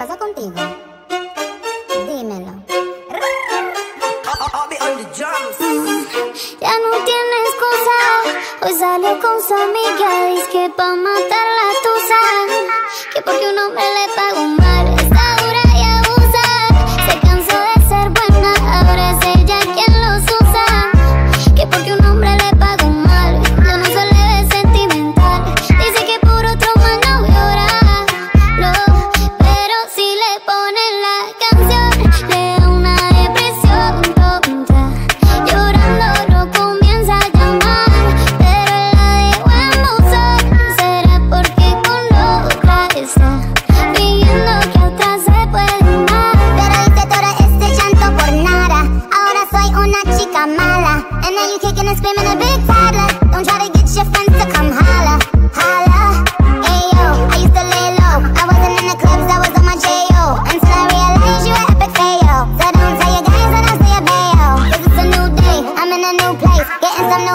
pasa contigo? Dímelo. Ya no tienes cosa, hoy salió con su amiga, dice que pa' matar la tusa, que porque un hombre le pagó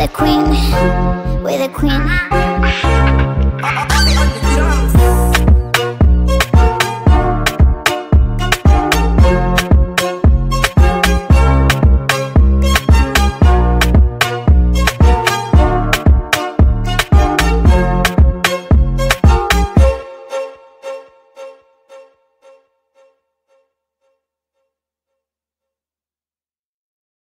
the queen, we're the queen. Uh-huh.